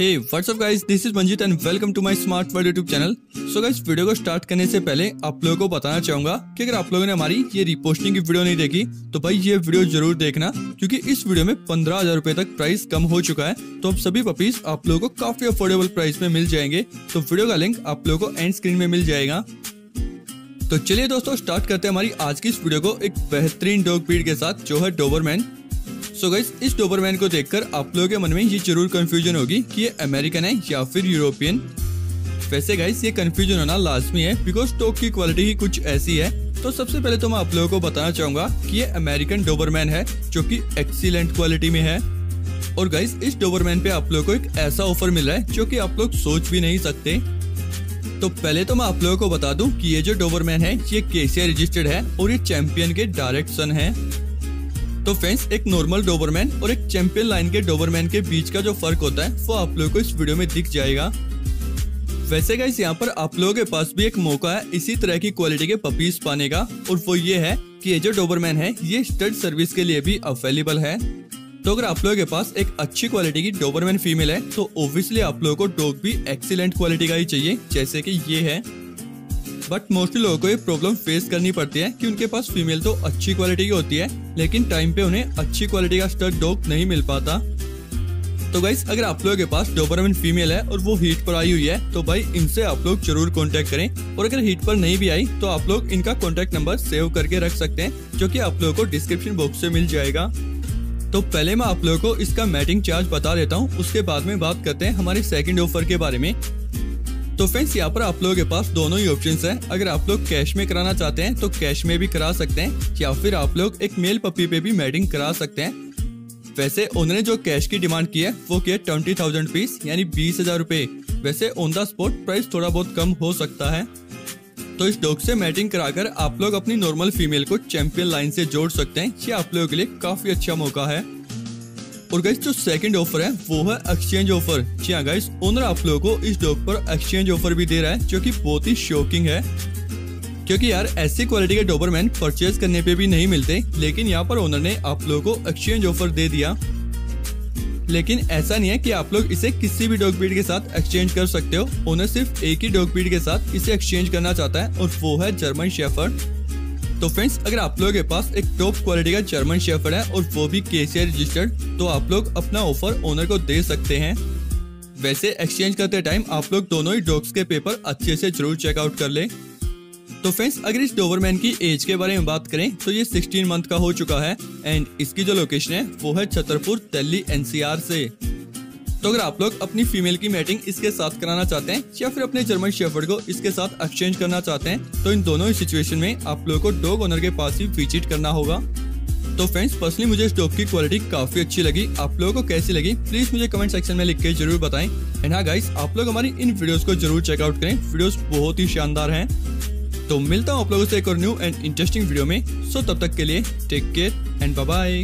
Hey what's up guys this is Manjit and welcome to my smart world YouTube channel so guys video को start करने से पहले आप लोगों को बताना चाहूँगा कि अगर आप लोगों ने हमारी ये रिपोस्टिंग की वीडियो नहीं देखी तो भाई ये वीडियो ज़रूर देखना, क्योंकि इस वीडियो में पंद्रह हज़ार रूपए तक प्राइस कम हो चुका है। तो अब सभी पपीज आप लोगों को काफ़ी अफोर्डेबल प्राइस में मिल जाएँगे। तो वीडियो का लिंक आप लोगों को एंड स्क्रीन में मिल जाएगा। तो चलिए दोस्तों स्टार्ट करते हैं हमारी आज की इस वीडियो को एक बेहतरीन डॉग ब्रीड के साथ, जो है डोबरमैन सो गाइस इस डोबरमैन को देखकर आप लोगों के मन में ये ज़रूर कंफ्यूजन होगी कि ये अमेरिकन है या फिर यूरोपियन वैसे गाइस ये कंफ्यूजन होना लाजमी है बिकॉज़ डॉग की क्वालिटी ही कुछ ऐसी है। तो सबसे पहले तो मैं आप लोगों को बताना चाहूँगा कि ये अमेरिकन डोबरमैन है जो कि एक्सीलेंट क्वालिटी में है। और गाइस इस डोबरमैन पे आप लोगों को एक ऐसा ऑफ़र मिला है जो कि आप लोग सोच भी नहीं सकते। तो पहले तो मैं आप लोगों को बता दूँ कि ये जो डोबरमैन है, ये केसीआई रजिस्टर्ड है और ये चैंपियन के डायरेक्ट सन है। तो फ्रेंड्स एक नॉर्मल डोबरमैन और एक चैंपियन लाइन के डोबरमैन के बीच का जो फ़र्क होता है, वो आप लोगों को इस वीडियो में दिख जाएगा। वैसे गाइस यहाँ पर आप लोगों के पास भी एक मौका है इसी तरह की क्वालिटी के पपीज पाने का, और वो ये है कि ये जो डोबरमैन है, ये स्टड सर्विस के लिए भी अवेलेबल है। तो अगर आप लोगों के पास एक अच्छी क्वालिटी की डोबरमैन फीमेल है तो ऑब्वियसली आप लोगों को डॉग भी एक्सीलेंट क्वालिटी का ही चाहिए, जैसे कि ये है। बट मोस्टली लोगों को ये प्रॉब्लम फेस करनी पड़ती है कि उनके पास फीमेल तो अच्छी क्वालिटी की होती है, लेकिन टाइम पे उन्हें अच्छी क्वालिटी का स्टड डॉग नहीं मिल पाता। तो गाइस अगर आप लोगों के पास डोबरमैन फीमेल है और वो हीट पर आई हुई है तो भाई इनसे आप लोग ज़रूर कांटेक्ट करें। और अगर हीट पर नहीं भी आई तो आप लोग इनका कांटेक्ट नंबर सेव करके रख सकते हैं, जो कि आप लोगों को डिस्क्रिप्शन बॉक्स से मिल जाएगा। तो पहले मैं आप लोगों को इसका मैटिंग चार्ज बता देता हूँ, उसके बाद में बात करते हैं हमारे सेकंड ऑफ़र के बारे में। तो फ्रेंड्स यहाँ पर आप लोगों के पास दोनों ही ऑप्शंस हैं। अगर आप लोग कैश में कराना चाहते हैं तो कैश में भी करा सकते हैं, या फिर आप लोग एक मेल पपी पे भी मैटिंग करा सकते हैं। वैसे उन्होंने जो कैश की डिमांड की है, वो की है ट्वेंटी थाउज़ेंड पीस यानी बीस हज़ार रूपए। वैसे ऑन द स्पॉट प्राइस थोड़ा बहुत कम हो सकता है। तो इस डॉग से मैटिंग कराकर आप लोग अपनी नॉर्मल फीमेल को चैंपियन लाइन से जोड़ सकते हैं, ये आप लोगों के लिए काफ़ी अच्छा मौका है। और गाइस जो सेकंड ऑफ़र है, वो है एक्सचेंज ऑफ़र जी हाँ गाइस ओनर आप लोगों को इस डॉग पर एक्सचेंज ऑफ़र भी दे रहा है, जो कि बहुत ही शॉकिंग है। क्योंकि यार, ऐसी क्वालिटी के डोबरमैन परचेज करने पे भी नहीं मिलते, लेकिन यहाँ पर ओनर ने आप लोगों को एक्सचेंज ऑफ़र दे दिया। लेकिन ऐसा नहीं है कि आप लोग इसे किसी भी डॉग ब्रीड के साथ एक्सचेंज कर सकते हो। ओनर सिर्फ़ एक ही डॉग ब्रीड के साथ इसे एक्सचेंज करना चाहता है, और वो है जर्मन शेफर्ड तो फ्रेंड्स अगर आप लोगों के पास एक टॉप क्वालिटी का जर्मन शेफर है और वो भी केसीआई रजिस्टर्ड तो आप लोग अपना ऑफ़र ओनर को दे सकते हैं। वैसे एक्सचेंज करते टाइम आप लोग दोनों ही डॉग्स के पेपर अच्छे से ज़रूर चेकआउट कर ले। तो फ्रेंड्स अगर इस डोबरमैन की एज के बारे में बात करें तो ये 16 मंथ का हो चुका है एंड इसकी जो लोकेशन है, वो है छतरपुर, दिल्ली एनसीआर से। तो अगर आप लोग अपनी फीमेल की मैटिंग इसके साथ कराना चाहते हैं, या फिर अपने जर्मन शेफर्ड को इसके साथ एक्सचेंज करना चाहते हैं तो इन दोनों सिचुएशन में आप लोगों को डॉग ओनर के पास ही विज़िट करना होगा। तो फ्रेंड्स पर्सनली मुझे इस डॉग की क्वालिटी काफ़ी अच्छी लगी। आप लोगों को कैसी लगी? प्लीज़ मुझे कमेंट सेक्शन में लिख के ज़रूर बताएँ। एंड हाँ गाइस आप लोग हमारी इन वीडियोस को ज़रूर चेकआउट करें। वीडियोस बहुत ही शानदार हैं। तो मिलता हूँ आप लोगों से एक और न्यू एंड इंटरेस्टिंग वीडियो में। सो तब तक के लिए टेक केयर एंड बाय